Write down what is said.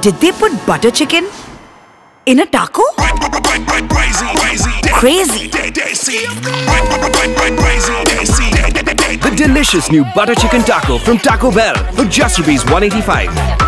Did they put butter chicken in a taco? Crazy. The delicious new butter chicken taco from Taco Bell for just rupees 185.